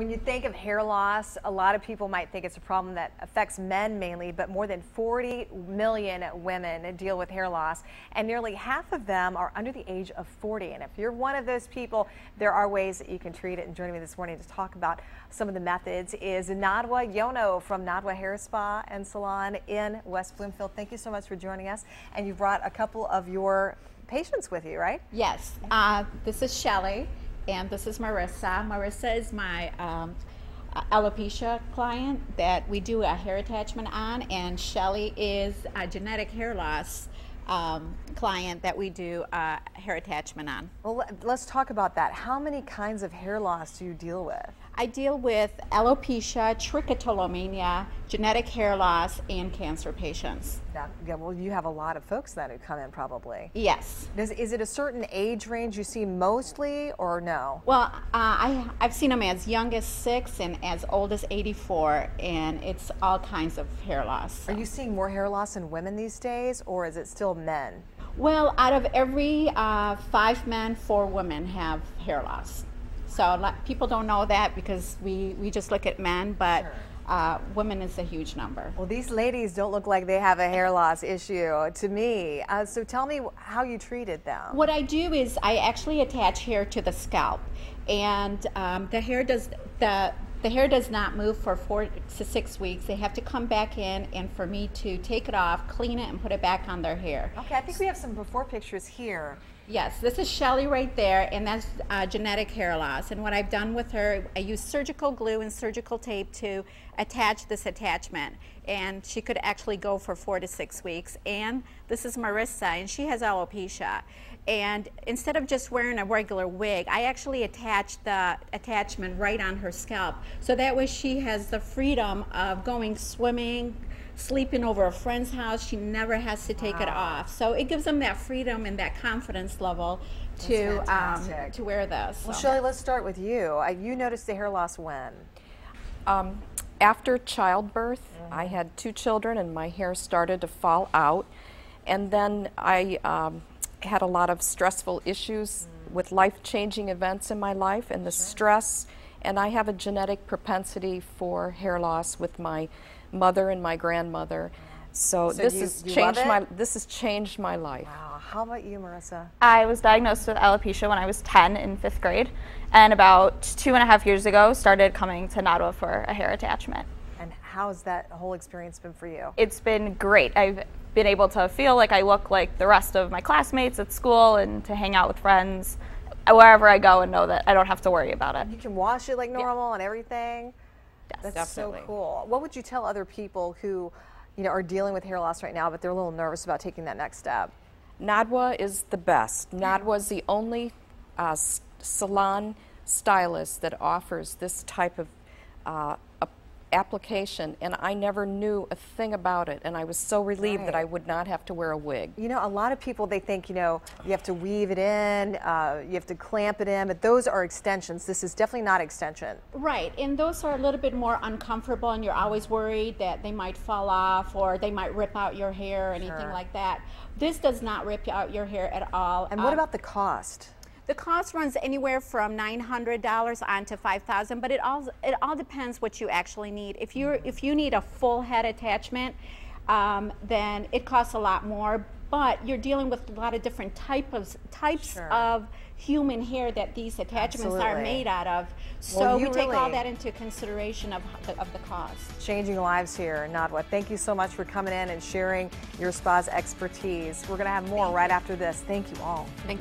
When you think of hair loss, a lot of people might think it's a problem that affects men mainly, but more than 40 million women deal with hair loss, and nearly half of them are under the age of 40. And if you're one of those people, there are ways that you can treat it. And joining me this morning to talk about some of the methods is Nadwa Yono from Nadwa Hair Spa and Salon in West Bloomfield. Thank you so much for joining us. And you brought a couple of your patients with you, right? Yes. Uh, this is Shelly and this is Marissa. Marissa is my um, alopecia client that we do a hair attachment on, and Shelly is a genetic hair loss um, client that we do a hair attachment on. Well, let's talk about that. How many kinds of hair loss do you deal with? I deal with alopecia, trichotillomania, genetic hair loss, and cancer patients. yeah, well, you have a lot of folks then who come in probably. Yes. Does, is it a certain age range you see mostly or no? Well, uh, I, I've seen them as young as six and as old as 84, and it's all kinds of hair loss. Are you seeing more hair loss in women these days or is it still men? Well, out of every uh, five men, four women have hair loss. So people don't know that because we, we just look at men, but sure. uh, women is a huge number. Well, these ladies don't look like they have a hair loss issue to me. Uh, so tell me how you treated them. What I do is I actually attach hair to the scalp, and um, the hair does the the hair does not move for four to six weeks. They have to come back in and for me to take it off, clean it, and put it back on their hair. Okay, I think we have some before pictures here. Yes, this is Shelly right there, and that's uh, genetic hair loss. And what I've done with her, I use surgical glue and surgical tape to attach this attachment. And she could actually go for four to six weeks. And this is Marissa, and she has alopecia. And instead of just wearing a regular wig, I actually attach the attachment right on her scalp. So that way she has the freedom of going swimming, sleeping over a friend's house. She never has to take wow. it off. So it gives them that freedom and that confidence level to um, to wear this. Well, so. Shelly, let's start with you. Uh, you noticed the hair loss when? Um, after childbirth, mm -hmm. I had two children and my hair started to fall out. And then I um, had a lot of stressful issues mm. with life changing events in my life and the sure. stress. And I have a genetic propensity for hair loss with my mother and my grandmother. So, so this you, has you changed my this has changed my life. Wow. How about you, Marissa? I was diagnosed with alopecia when I was 10 in fifth grade, and about two and a half years ago started coming to Nadwa for a hair attachment. And how's that whole experience been for you? It's been great. I've been able to feel like I look like the rest of my classmates at school and to hang out with friends wherever I go and know that I don't have to worry about it. You can wash it like normal yeah. and everything. Yes, That's definitely. so cool. What would you tell other people who, you know, are dealing with hair loss right now, but they're a little nervous about taking that next step? Nadwa is the best. Nadwa is the only uh, salon stylist that offers this type of uh, application and I never knew a thing about it and I was so relieved right. that I would not have to wear a wig. You know, a lot of people, they think, you know, you have to weave it in, uh, you have to clamp it in, but those are extensions. This is definitely not extension. Right, and those are a little bit more uncomfortable and you're always worried that they might fall off or they might rip out your hair or anything sure. like that. This does not rip out your hair at all. And what um, about the cost? The cost runs anywhere from $900 on to 5000 but it all, it all depends what you actually need. If, you if you need a full head attachment, um, then it costs a lot more, but you're dealing with a lot of different type of, types sure. of human hair that these attachments Absolutely. are made out of. So well, we take really all that into consideration of the, of the cost. Changing lives here, Nadwa. Thank you so much for coming in and sharing your spa's expertise. We're going to have more Thank right you. after this. Thank you all. Thank